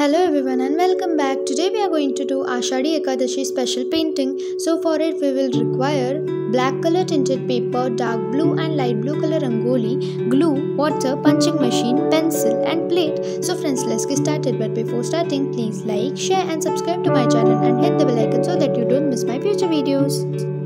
Hello everyone and welcome back. Today we are going to do Ashadi Ekadashi special painting. So for it we will require black color tinted paper, dark blue and light blue color rangoli, glue, water, punching machine, pencil and plate. So friends let's get started but before starting please like, share and subscribe to my channel and hit the bell icon so that you don't miss my future videos.